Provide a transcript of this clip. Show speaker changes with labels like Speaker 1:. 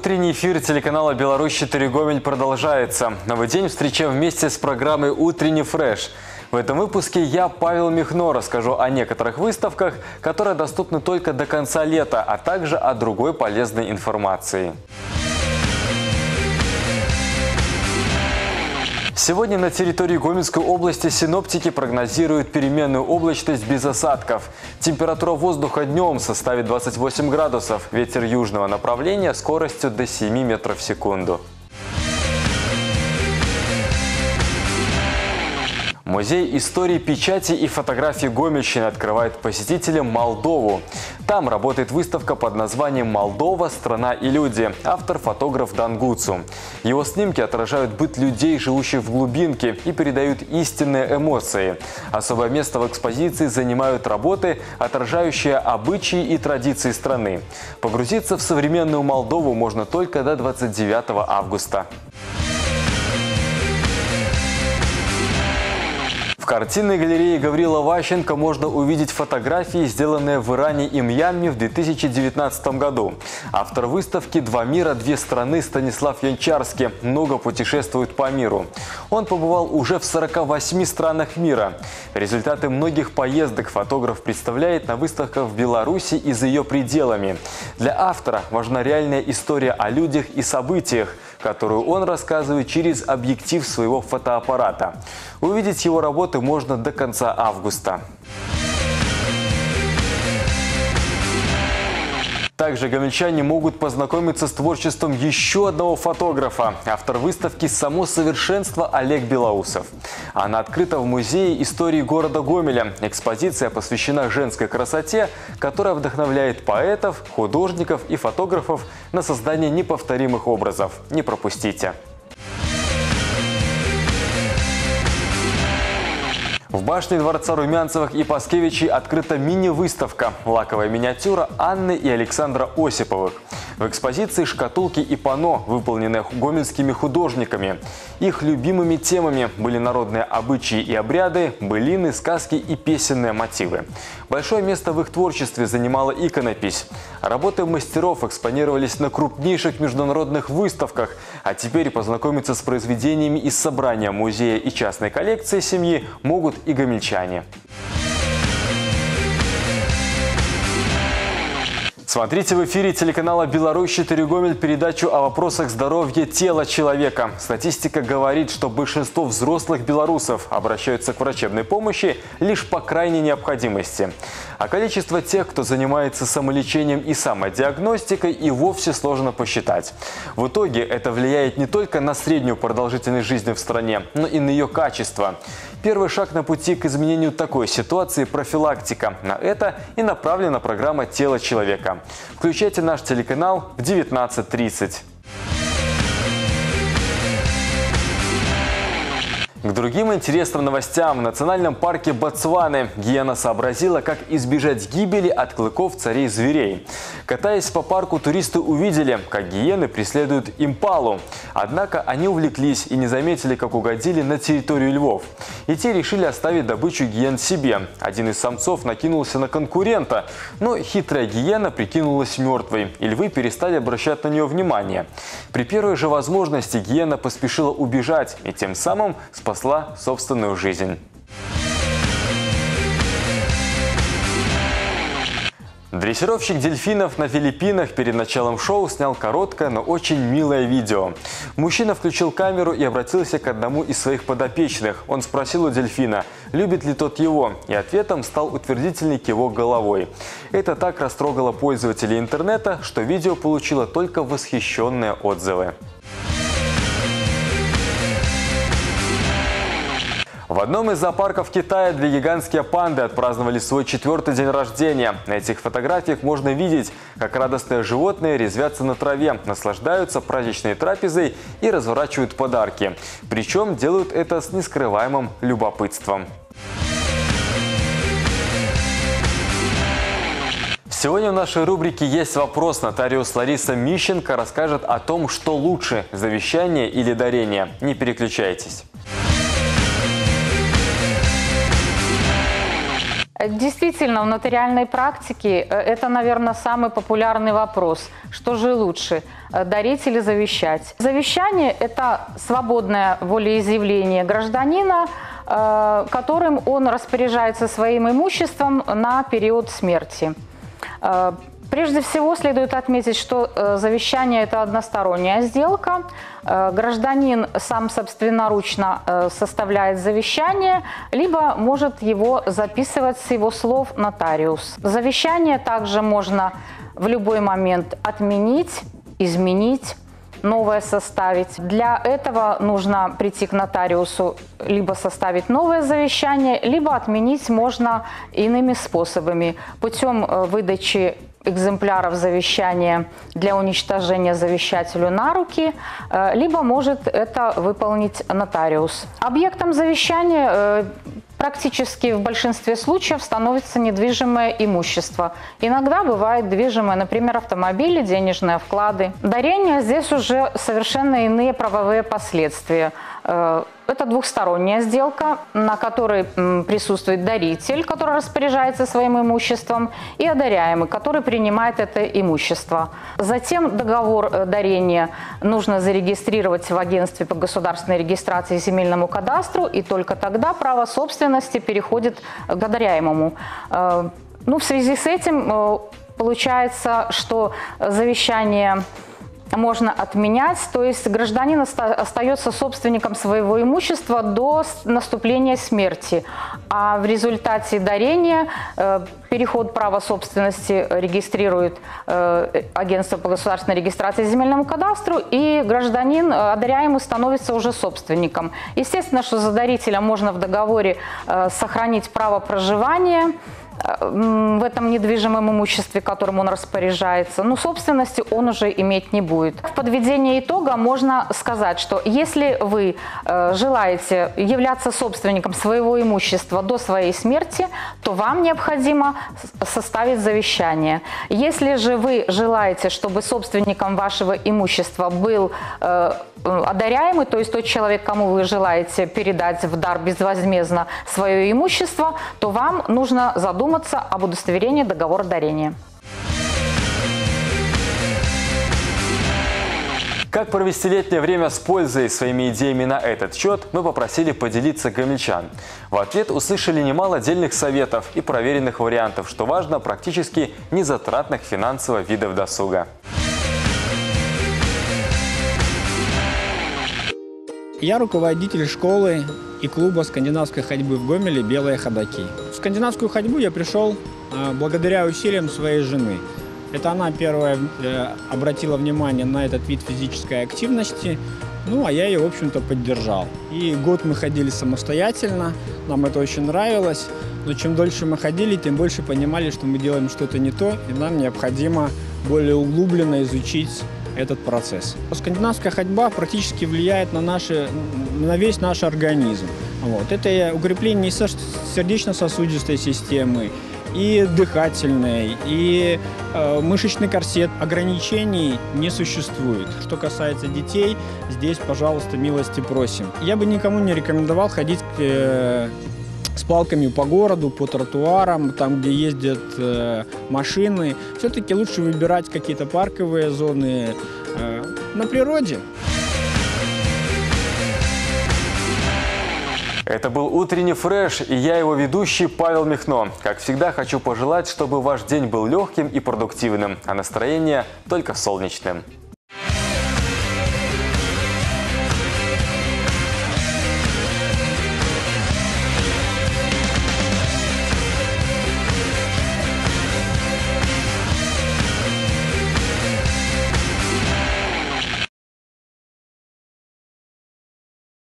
Speaker 1: Утренний эфир телеканала «Беларусь-4 Гомель» продолжается. Новый день встречаем вместе с программой «Утренний фреш». В этом выпуске я, Павел Михно, расскажу о некоторых выставках, которые доступны только до конца лета, а также о другой полезной информации. Сегодня на территории Гомельской области синоптики прогнозируют переменную облачность без осадков. Температура воздуха днем составит 28 градусов, ветер южного направления скоростью до 7 метров в секунду. Музей истории печати и фотографии Гомельщины открывает посетителям Молдову. Там работает выставка под названием «Молдова. Страна и люди». Автор – фотограф Дан Гуцу. Его снимки отражают быт людей, живущих в глубинке, и передают истинные эмоции. Особое место в экспозиции занимают работы, отражающие обычаи и традиции страны. Погрузиться в современную Молдову можно только до 29 августа. Картинной галерее Гаврила Ващенко можно увидеть фотографии, сделанные в Иране и Мьянме в 2019 году. Автор выставки «Два мира, две страны» Станислав Янчарский много путешествует по миру. Он побывал уже в 48 странах мира. Результаты многих поездок фотограф представляет на выставках в Беларуси и за ее пределами. Для автора важна реальная история о людях и событиях – которую он рассказывает через объектив своего фотоаппарата. Увидеть его работы можно до конца августа. Также гомельчане могут познакомиться с творчеством еще одного фотографа, автор выставки «Само совершенство» Олег Белоусов. Она открыта в Музее истории города Гомеля. Экспозиция посвящена женской красоте, которая вдохновляет поэтов, художников и фотографов на создание неповторимых образов. Не пропустите! В башне дворца Румянцевых и Паскевичей открыта мини-выставка «Лаковая миниатюра» Анны и Александра Осиповых. В экспозиции шкатулки и пано, выполненные гомельскими художниками. Их любимыми темами были народные обычаи и обряды, былины, сказки и песенные мотивы. Большое место в их творчестве занимала иконопись. Работы мастеров экспонировались на крупнейших международных выставках, а теперь познакомиться с произведениями из собрания музея и частной коллекции семьи могут и гомельчане. Смотрите в эфире телеканала «Беларусь-4 Гомель» передачу о вопросах здоровья тела человека. Статистика говорит, что большинство взрослых белорусов обращаются к врачебной помощи лишь по крайней необходимости. А количество тех, кто занимается самолечением и самодиагностикой, и вовсе сложно посчитать. В итоге это влияет не только на среднюю продолжительность жизни в стране, но и на ее качество. Первый шаг на пути к изменению такой ситуации – профилактика. На это и направлена программа «Тело человека». Включайте наш телеканал в 19.30. К другим интересным новостям. В национальном парке Ботсваны гиена сообразила, как избежать гибели от клыков царей зверей. Катаясь по парку, туристы увидели, как гиены преследуют импалу. Однако они увлеклись и не заметили, как угодили на территорию львов. И те решили оставить добычу гиен себе. Один из самцов накинулся на конкурента, но хитрая гиена прикинулась мертвой, и львы перестали обращать на нее внимание. При первой же возможности гиена поспешила убежать и тем самым спасла спасла собственную жизнь. Дрессировщик дельфинов на Филиппинах перед началом шоу снял короткое, но очень милое видео. Мужчина включил камеру и обратился к одному из своих подопечных. Он спросил у дельфина, любит ли тот его, и ответом стал утвердительный кивок головой. Это так растрогало пользователей интернета, что видео получило только восхищенные отзывы. В одном из зоопарков Китая две гигантские панды отпраздновали свой четвертый день рождения. На этих фотографиях можно видеть, как радостные животные резвятся на траве, наслаждаются праздничной трапезой и разворачивают подарки. Причем делают это с нескрываемым любопытством. Сегодня в нашей рубрике есть вопрос. Нотариус Лариса Мищенко расскажет о том, что лучше – завещание или дарение. Не переключайтесь.
Speaker 2: Действительно, в нотариальной практике э, это, наверное, самый популярный вопрос. Что же лучше, э, дарить или завещать? Завещание – это свободное волеизъявление гражданина, э, которым он распоряжается своим имуществом на период смерти. Прежде всего следует отметить, что э, завещание – это односторонняя сделка. Э, гражданин сам собственноручно э, составляет завещание, либо может его записывать с его слов нотариус. Завещание также можно в любой момент отменить, изменить, новое составить. Для этого нужно прийти к нотариусу, либо составить новое завещание, либо отменить можно иными способами. Путем выдачи экземпляров завещания для уничтожения завещателю на руки, э, либо может это выполнить нотариус. Объектом завещания э, практически в большинстве случаев становится недвижимое имущество. Иногда бывает движимое, например, автомобили, денежные вклады. Дарение здесь уже совершенно иные правовые последствия – Э, это двухсторонняя сделка, на которой присутствует даритель, который распоряжается своим имуществом, и одаряемый, который принимает это имущество. Затем договор э, дарения нужно зарегистрировать в агентстве по государственной регистрации земельному кадастру, и только тогда право собственности переходит к одаряемому. Э, ну, в связи с этим получается, что завещание можно отменять, то есть гражданин остается собственником своего имущества до наступления смерти, а в результате дарения э, переход права собственности регистрирует э, агентство по государственной регистрации земельному кадастру, и гражданин э, одаряемый становится уже собственником. Естественно, что за дарителя можно в договоре сохранить право проживания, в этом недвижимом имуществе, которым он распоряжается, но собственности он уже иметь не будет. В подведении итога можно сказать, что если вы э, желаете являться собственником своего имущества до своей смерти, то вам необходимо составить завещание. Если же вы желаете, чтобы собственником вашего имущества был э, одаряемый, то есть тот человек, кому вы желаете передать в дар безвозмездно свое имущество, то вам нужно задуматься об удостоверении договора дарения.
Speaker 1: Как провести летнее время с пользой своими идеями на этот счет, мы попросили поделиться гомельчан. В ответ услышали немало отдельных советов и проверенных вариантов, что важно, практически незатратных финансово видов досуга.
Speaker 3: Я руководитель школы и клуба скандинавской ходьбы в Гомеле «Белые ходаки». В скандинавскую ходьбу я пришел а, благодаря усилиям своей жены. Это она первая э, обратила внимание на этот вид физической активности, ну, а я ее, в общем-то, поддержал. И год мы ходили самостоятельно, нам это очень нравилось, но чем дольше мы ходили, тем больше понимали, что мы делаем что-то не то, и нам необходимо более углубленно изучить этот процесс. Скандинавская ходьба практически влияет на, наши, на весь наш организм. Вот. Это укрепление сердечно-сосудистой системы, и дыхательной, и э, мышечный корсет. Ограничений не существует. Что касается детей, здесь, пожалуйста, милости просим. Я бы никому не рекомендовал ходить к э, с палками по городу, по тротуарам, там, где ездят э, машины. Все-таки лучше выбирать какие-то парковые зоны э, на природе.
Speaker 1: Это был утренний фреш, и я его ведущий Павел Михно. Как всегда, хочу пожелать, чтобы ваш день был легким и продуктивным, а настроение только солнечным.